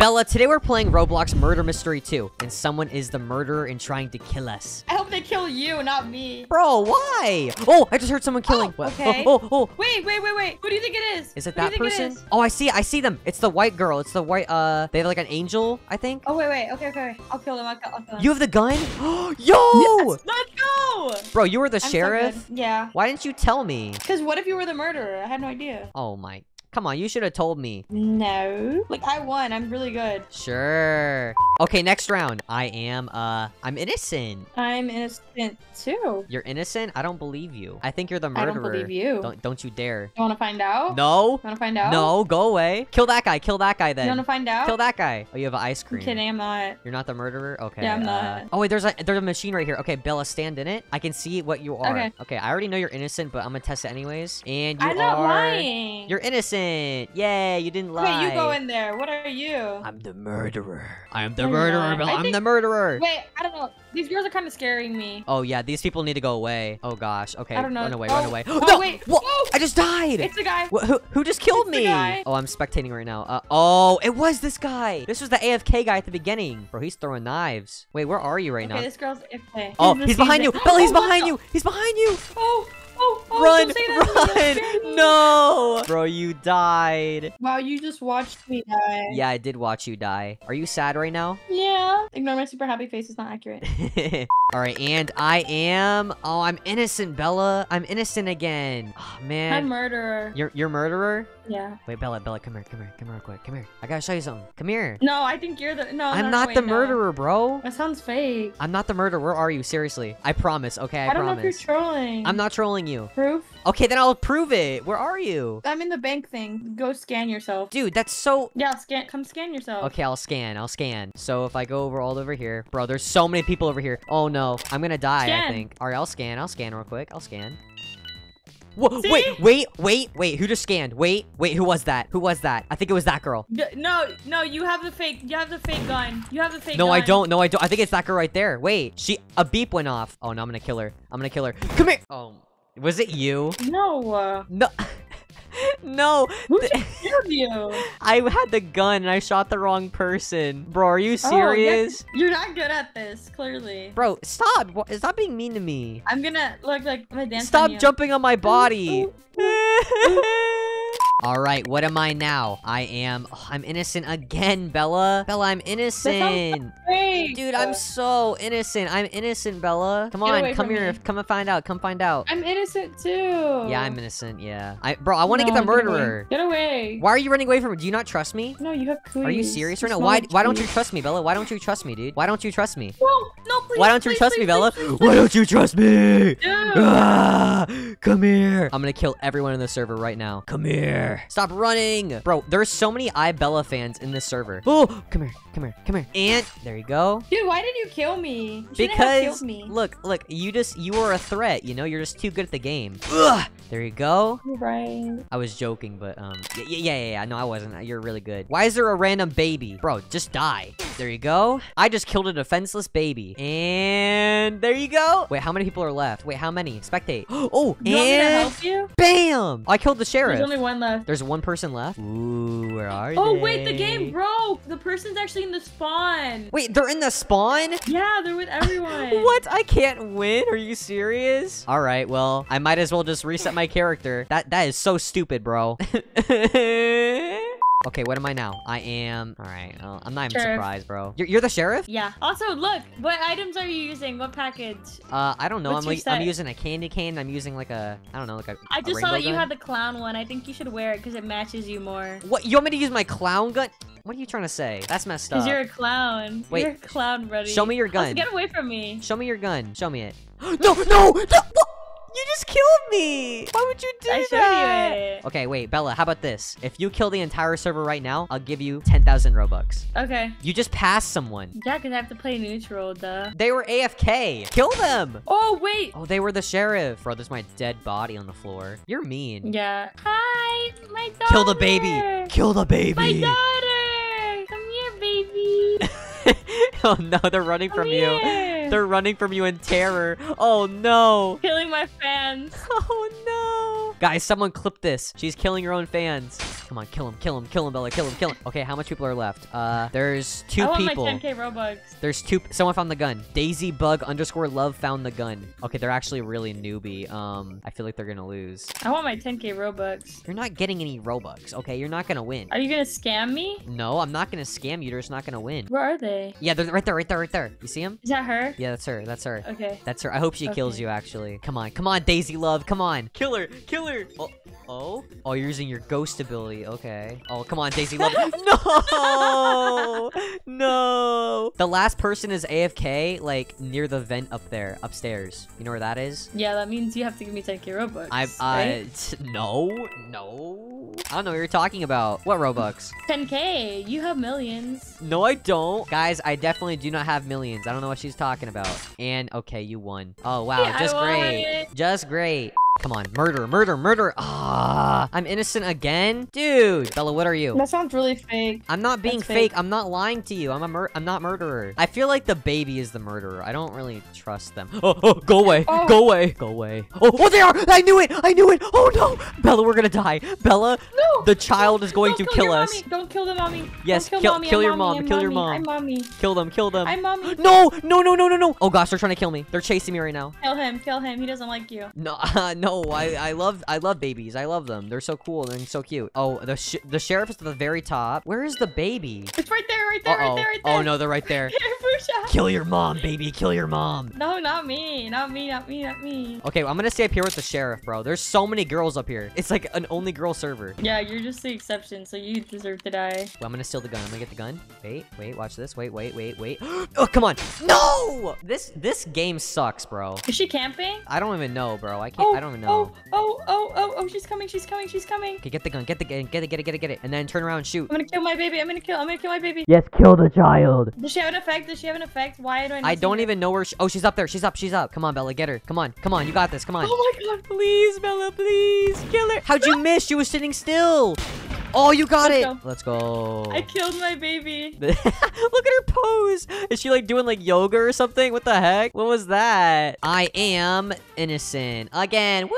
Bella, today we're playing Roblox Murder Mystery 2, and someone is the murderer and trying to kill us. I hope they kill you, not me. Bro, why? Oh, I just heard someone killing. Oh, okay. Oh, oh, oh. Wait, wait, wait, wait. Who do you think it is? Is it Who that person? is? Oh, I see. I see them. It's the white girl. It's the white. Uh, they have like an angel, I think. Oh wait, wait. Okay, okay. I'll kill them. I'll kill, I'll kill them. You have the gun? Yo, Let's go. bro, you were the I'm sheriff. good. yeah. Why didn't you tell me? Because what if you were the murderer? I had no idea. Oh my. Come on, you should have told me. No. Like I won. I'm really good. Sure. Okay, next round. I am, uh, I'm innocent. I'm innocent too. You're innocent? I don't believe you. I think you're the murderer. I don't believe you. Don't, don't you dare. You want to find out? No. You want to find out? No, go away. Kill that guy. Kill that guy then. You want to find out? Kill that guy. Oh, you have ice I'm cream. kidding. I'm not. You're not the murderer? Okay. Yeah, I'm uh, not. Oh, wait, there's a there's a machine right here. Okay, Bella, stand in it. I can see what you are. Okay. Okay, I already know you're innocent, but I'm gonna test it anyways. And you I'm are not lying. You're innocent. Yay, you didn't lie. Wait, you go in there. What are you? I'm the murderer. I am the No, you're murderer, not. Bella. I I'm think- the murderer. Wait, I don't know. These girls are kind of scaring me. Oh yeah, these people need to go away. Oh gosh. Okay, I don't know. run away, Oh, run away. oh, no! wait. What? Oh! I just died. It's a guy. Wh- who, who just killed It's me? Oh, I'm spectating right now. Uh, oh, it was this guy. This was the AFK guy at the beginning. Bro, he's throwing knives. Wait, where are you right Okay, now? this girl's okay. Oh, he's behind you. it. Bella, he's Oh, behind you. He's behind you. Oh, oh, oh! run, don't say that to me, you'll scare run. No. Bro, you died. Wow, you just watched me die. Yeah, I did watch you die. Are you sad right now? Yeah. Ignore my super happy face. It's not accurate. All right, and I am. Oh, I'm innocent, Bella. I'm innocent again. Oh, man. I'm murderer. You're you're murderer? Yeah. Wait, Bella, Bella, come here, come here, come here real quick. Come here. I gotta show you something. Come here. No, I think you're the. No, I'm no, no, not wait, the no. murderer, bro. That sounds fake. I'm not the murderer. Where are you? Seriously. I promise, okay? I, I, don't know if promise. you're trolling. I'm not trolling you. Proof? Okay, then I'll prove it. Where are you? I'm in the bank thing. Go scan yourself. Dude, that's so... Yeah, scan. Come scan yourself. Okay, I'll scan. I'll scan. So if I go over all over here... Bro, there's so many people over here. Oh, no. I'm gonna die, I think. All right, I'll scan. I'll scan real quick. I'll scan. Whoa, See? wait, wait, wait, wait. Who just scanned? Wait, wait, who was that? Who was that? I think it was that girl. No, no, you have the fake. You have the fake gun. You have the fake gun. No, gun. I don't. No, I don't. I think it's that girl right there. Wait, she... A beep went off. Oh, no, I'm gonna kill her. I'm gonna kill her. Come here! Oh, was it you? No. Uh, No. no. who killed you? I had the gun and I shot the wrong person. Bro, are you serious? Oh, serious? You're not good at this, clearly. Bro, stop. Stop being mean to me. I'm gonna look like gonna dance. Stop on jumping on my body. ooh, All right, what am I now? I am. oh, I'm innocent again, Bella. Bella, I'm innocent. Dude, I'm so innocent. I'm innocent, Bella. Come Get on, come here. me. Come and find out. Come find out. I'm innocent too. Yeah, I'm innocent. Yeah. I, bro, I want to No, get the murderer. Get away. Why are you running away from me? Do you not trust me? No, you have cooties. Are you serious right now? Why? Why don't you trust me, Bella? Why don't you trust me, dude? Why don't you trust me? No, no, please. Why don't you please, trust me, please, Bella? please, please, Why don't you trust me? Dude. Ah, come here. I'm gonna kill everyone in the server right now. Come here. Stop running. Bro, there's so many iBella fans in this server. Oh, come here. Come here. Come here. And there you go. Dude, why did you kill me? You shouldn't have Because killed me. look, look, you just you were a threat, you know? You're just too good at the game. Ugh. There you go. Right. I was joking, but um yeah, yeah, yeah, yeah, yeah. No, I wasn't. You're really good. Why is there a random baby? Bro, just die. There you go. I just killed a defenseless baby. And there you go. Wait, how many people are left? Wait, how many? Spectate. Oh, You want me to and help you? bam! I killed the sheriff. There's only one left. There's one person left. Ooh, where are Oh they? wait, the game broke. The person's actually in the spawn. Wait, they're in the spawn? Yeah, they're with everyone. What? I can't win? Are you serious? All right, well, I might as well just reset my character. That that is so stupid, bro. okay, what am I now? I am. All right, well, I'm not even Sheriff. surprised, bro. You're, you're the sheriff? Yeah. Also, look. What items are you using? What package? Uh, I don't know. What's I'm like, I'm using a candy cane. I'm using like a, I don't know, like a. I a just saw rainbow that you had the clown one. I think you should wear it because it matches you more. What? You want me to use my clown gun? What are you trying to say? That's messed up. Because you're a clown. Wait. You're a clown, buddy. Show me your Also, gun. get away from me. Show me your gun. Show me it. no, no, no! What? You just killed me! Why would you do I showed that? you it. Okay, wait, Bella, how about this? If you kill the entire server right now, I'll give you 10,000 Robux. Okay. You just passed someone. Yeah, because I have to play neutral, duh. They were AFK. Kill them! Oh, wait. Oh, they were the sheriff. Bro, there's my dead body on the floor. You're mean. Yeah. Hi, my daughter. Kill the baby! Kill the baby! My daughter. Come here, baby. oh no, they're running Come from you. They're running from you in terror. Oh no. my fans. Oh no. Guys, someone clip this. She's killing her own fans. Come on, kill him, kill him, kill him, Bella, kill him, kill him. Okay, how much people are left? Uh, there's two I want people. my 10k Robux. There's two. Someone found the gun. Daisy Bug underscore Love found the gun. Okay, they're actually really newbie. Um, I feel like they're gonna lose. I want my 10k Robux. You're not getting any Robux. Okay, you're not gonna win. Are you gonna scam me? No, I'm not gonna scam you. You're just not gonna win. Where are they? Yeah, they're right there, right there, right there. You see him? Is that her? Yeah, that's her. That's her. Okay. That's her. I hope she kills you, actually. Come on. Come on, Daisy Love. Come on. Kill her. Kill her. Oh. Oh? Oh, you're using your ghost ability. Okay. Oh, come on, Daisy Love. no! No! The last person is AFK, like, near the vent up there, upstairs. You know where that is? Yeah, that means you have to give me 10k Robux. I, right? uh, t- no. No. I don't know what you're talking about. What Robux? 10k. You have millions. No, I don't. Guys, I definitely do not have millions. I don't know what she's talking about. And, okay, you won. Oh, wow. Yeah, I just great. Just great. Come on. Murder, murder, murder. Ah, I'm innocent again? Dude. Bella, what are you? That sounds really fake. I'm not being fake. fake. I'm not lying to you. I'm a mur- I'm not murderer. I feel like the baby is the murderer. I don't really trust them. Oh, oh go away. Oh. Go away. Go away. Oh, oh, they are. I knew it. I knew it. Oh no. Bella, we're gonna die. Bella, No! the child is going Don't to kill kill us. mommy. Don't kill the mommy. Yes, Don't kill- mommy. kill your mommy. mom, I'm kill your mom. I'm mommy. Kill them. Kill them. I'm mommy. No, no, no, no, no, no. Oh gosh, they're trying to kill me. They're chasing me right now. Kill him. Kill him. He doesn't like you. No, uh, no, I, I love, I love babies. I love them. They're so cool and so cute. Oh, the sh the sheriff is at the very top. Where is the baby? It's right there. Right there. Uh-oh. Right there. Right oh, there. Oh no, they're right there. Here, Kill your mom, baby. Kill your mom. No, not me. Not me. Not me. Not me. Okay, I'm gonna stay up here with the sheriff, bro. There's so many girls up here. It's like an only girl server. Yeah, you're just the exception, so you deserve to die. Well, I'm gonna steal the gun. I'm gonna get the gun. Wait, wait, watch this. Wait, wait, wait, wait. oh, come on. No! This this game sucks, bro. Is she camping? I don't even know, bro. I can't. Oh, I don't even know. Oh, oh, oh, oh, oh, she's coming, she's coming, she's coming. Okay, get the gun. Get the gun. Get it. Get it. Get it. Get it. And then turn around and shoot. I'm gonna kill my baby. I'm gonna kill. I'm gonna kill my baby. Yes, kill the child. Does she have an effect? Does she have an effect? Why do I? Not I don't her? even know where she. Oh, she's up there. She's up. She's up. Come on, Bella. Get her. Come on. Come on. You got this. Come on. Oh my god! Please, Bella. Please kill her. How'd you ah! miss? She was sitting still. Oh, you got Let's it. go. Let's go. I killed my baby. Look at her pose. Is she like doing like yoga or something? What the heck? What was that? I am innocent again. Woo!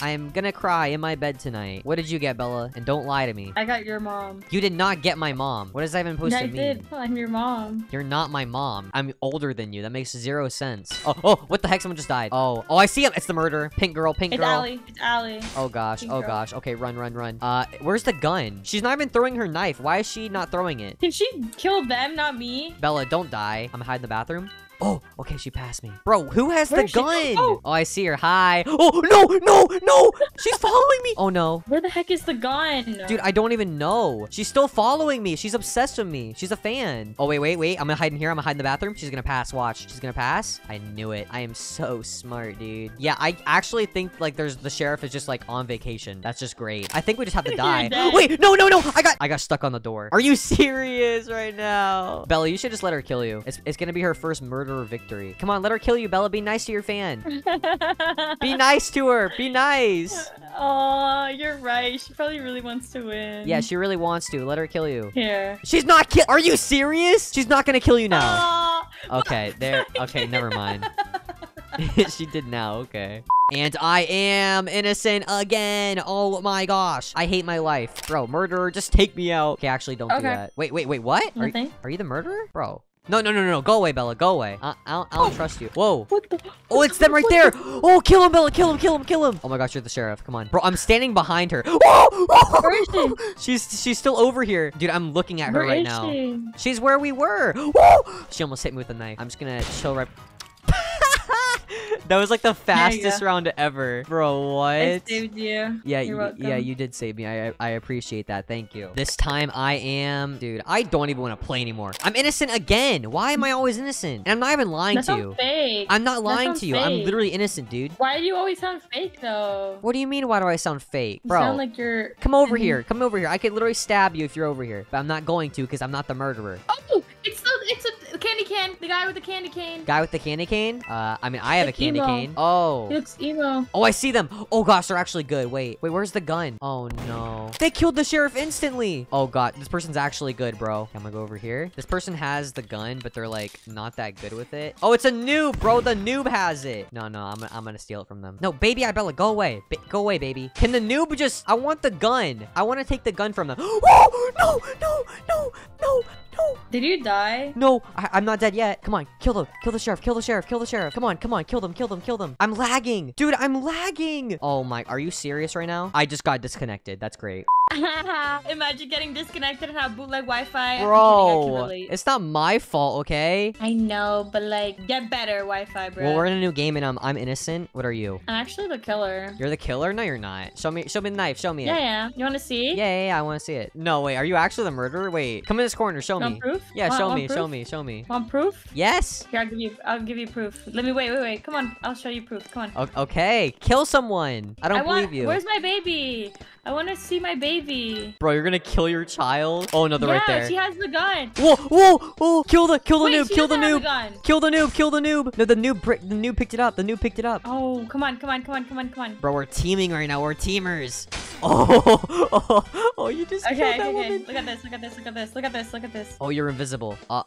I am gonna cry in my bed tonight. What did you get, Bella? And don't lie to me. I got your mom. You did not get my mom. What does that even supposed Yeah, to I mean? did. I'm your mom. You're not my mom. I'm older than you. That makes zero sense. Oh, oh, what the heck? Someone just died. Oh, oh, I see him. It's the murderer. Pink girl, pink It's girl. Allie. It's Allie. Oh gosh, Pink oh girl. gosh. Okay, run, run, run. Uh, where's the gun? She's not even throwing her knife. Why is she not throwing it? Did she kill them, not me? Bella, don't die. I'm gonna hide in the bathroom. Oh, okay, she passed me. Bro, who has Where the gun? Oh. oh. I see her. Hi. Oh, no, no, no. She's following me. Oh, no. Where the heck is the gun? Dude, I don't even know. She's still following me. She's obsessed with me. She's a fan. Oh, wait, wait, wait. I'm gonna hide in here. I'm gonna hide in the bathroom. She's gonna pass. Watch. She's gonna pass. I knew it. I am so smart, dude. Yeah, I actually think, like, there's the sheriff is just, like, on vacation. That's just great. I think we just have to die. Wait, no, no, no. I got I got stuck on the door. Are you serious right now? Bella, you should just let her kill you. It's, it's gonna be her first murderer victory. Come on, let her kill you, Bella. Be nice to your fan. Be nice to her. Be nice. Oh, you're right. She probably really wants to win. Yeah, she really wants to. Let her kill you. Here. She's not kill- Are you serious? She's not gonna kill you now. Oh, Okay, there. Okay, never mind. she did now, okay. And I am innocent again. Oh my gosh. I hate my life. Bro, murderer, just take me out. Okay, actually, don't do Okay. that. Wait, wait, wait, what? Are, Nothing. are you the murderer? Bro. No, no, no, no, no. Go away, Bella. Go away. I, I, don't, I don't trust you. Whoa. What the? Oh, it's them right there. Oh, kill him, Bella. Kill him, kill him, kill him. Oh my gosh, you're the sheriff. Come on. Bro, I'm standing behind her. Where is she? She's she's still over here. Dude, I'm looking at her Where right is now. she? She's where we were. Woo! She almost hit me with a knife. I'm just gonna chill right. That was like the you fastest round ever, bro. What? I saved you. Yeah, You're y- yeah, you did save me. I I appreciate that. Thank you. This time I am, dude. I don't even want to play anymore. I'm innocent again. Why am I always innocent? And I'm not even lying That to you. fake. I'm not lying to you. I'm literally innocent, dude. Why do you always sound fake though? What do you mean? Why do I sound fake, You bro? sound like you're. Come over here. Come over here. I could literally stab you if you're over here, but I'm not going to because I'm not the murderer. Oh, the it's a the candy cane. The guy with the candy cane. Guy with the candy cane? Uh, I mean, I have a candy emo. cane. He Oh. looks emo. Oh, I see them. Oh, gosh, they're actually good. Wait, wait, where's the gun? Oh, no. They killed the sheriff instantly. Oh, God, this person's actually good, bro. I'm gonna go over here. This person has the gun, but they're, like, not that good with it. Oh, it's a noob, bro. The noob has it. No, no, I'm, gonna- I'm gonna steal it from them. No, baby Ibella, go away. Ba go away, baby. Can the noob just... I want the gun. I want to take the gun from them. Oh, no, no, no, no, no. Did you die? No, I I'm not dead yet. Come on, kill them. Kill the sheriff. Kill the sheriff. Kill the sheriff. Come on, come on. Kill them. Kill them. Kill them. I'm lagging. Dude, I'm lagging. Oh my, are you serious right now? I just got disconnected. That's great. Imagine getting disconnected and have bootleg Wi-Fi. I'm kidding, I can Bro, it's not my fault, okay? I know, but like, get better Wi-Fi, bro. Well, we're in a new game and I'm, I'm innocent. What are you? I'm actually the killer. You're the killer? No, you're not. Show me, show me the knife. Show me Yeah, it. yeah. You want to see? Yeah, yeah, yeah, I want to see it. No, wait, are you actually the murderer? Wait, come in this corner. Show Want me. proof? Yeah, Want- show want me, show me, show me. Want proof? Yes? Here, I'll give you. I'll give you proof. Let me wait, wait, wait. Come on, I'll show you proof. Come on. O- okay, kill someone. I don't I believe want, you. Where's my baby? I want to see my baby. Bro, you're gonna kill your child? Oh, no, they're yeah, right there. she has the gun. Whoa, whoa, whoa! Kill the, kill the Wait, noob, kill the noob, gun. kill the noob, kill the noob. No, the noob, the noob picked it up. The noob picked it up. Oh, come on, come on, come on, come on, come on. Bro, we're teaming right now. We're teamers. Oh, oh, oh, you just Okay, killed okay, that okay. woman. Look at this, look at this, look at this, look at this, look at this. Oh, you're invisible. Uh,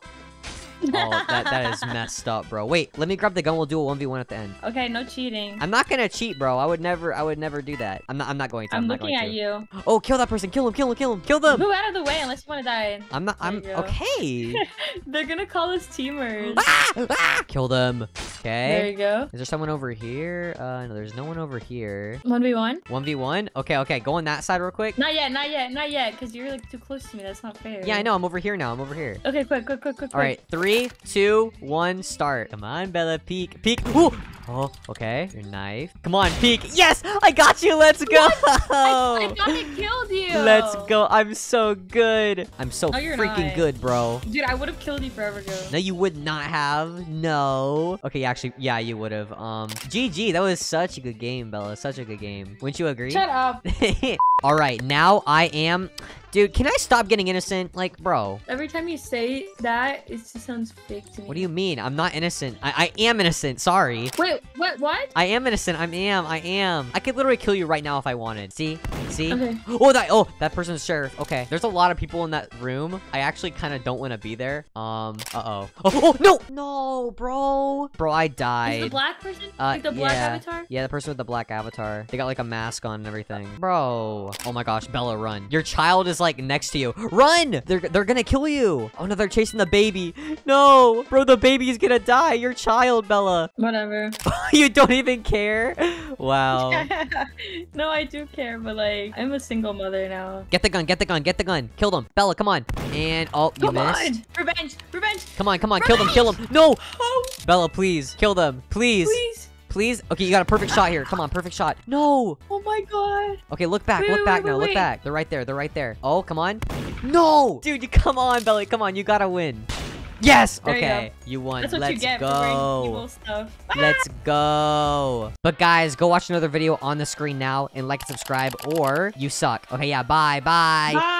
oh, that, that is messed up, bro. Wait, let me grab the gun. We'll do a 1v1 at the end. Okay, no cheating. I'm not gonna cheat, bro. I would never, I would never do that. I'm not, I'm not going to. I'm, I'm looking at to. you. Oh, kill that person. Kill him, kill him, kill him. Kill them. Move out of the way unless you want to die. I'm not, There I'm, okay. They're gonna call us teamers. ah, ah, kill them. There you go. Is there someone over here? Uh, no, there's no one over here. 1v1? 1v1? Okay, okay, go on that side real quick. Not yet, not yet, not yet, because you're like too close to me. That's not fair. Yeah, I know, I'm over here now, I'm over here. Okay, quick, quick, quick, quick. Alright, three, two, one, start. Come on, Bella, peek, peek. Ooh! Oh, okay, your knife. Come on, peek. Yes! I got you, let's go! I thought it killed you. Let's go, I'm so good. I'm so No, freaking not. good, bro. Dude, I would have killed you forever ago. No, you would not have. No. Okay, actually, yeah, you would have. Um, GG. That was such a good game, Bella. Such a good game. Wouldn't you agree? Shut up. All right, now I am. Dude, can I stop getting innocent? Like, bro, Every time you say that, it just sounds fake to me. what do you mean? I'm not innocent. I, I am innocent. Sorry. Wait, what? What? I am innocent. I am. I am. I could literally kill you right now if I wanted. See? See? Okay. Oh, that. Oh, that person's sheriff. Okay. There's a lot of people in that room. I actually kind of don't want to be there. Um. Uh oh. Oh. No. No, bro. Bro, I Is the died. black person? Uh, like the black yeah. avatar? Yeah, the person with the black avatar. They got like a mask on and everything. Bro. Oh my gosh, Bella, run. Your child is like next to you. Run! They're they're gonna kill you. Oh no, they're chasing the baby. No, bro, the baby's gonna die. Your child, Bella. Whatever. you don't even care. Wow. no, I do care, but like, I'm a single mother now. Get the gun, get the gun, get the gun. Kill them. Bella, come on. And oh, you Come missed. on! Revenge! Revenge! Come on, come on, kill them, kill them. No! Oh, Bella, please. Kill them. Please. please! Please. Okay, you got a perfect shot here. Come on, perfect shot. No! Oh my god! Okay, look back, Wait, look wait, back wait, now, look back. They're right there, they're right there. Oh, come on. No! Dude, you come on, Belly, come on, you gotta win. Yes! There you okay, you, won. That's what Let's you get go. stuff. Ah! Let's go. But guys, go watch another video on the screen now and like and subscribe or you suck. Okay, yeah, bye, bye. Bye!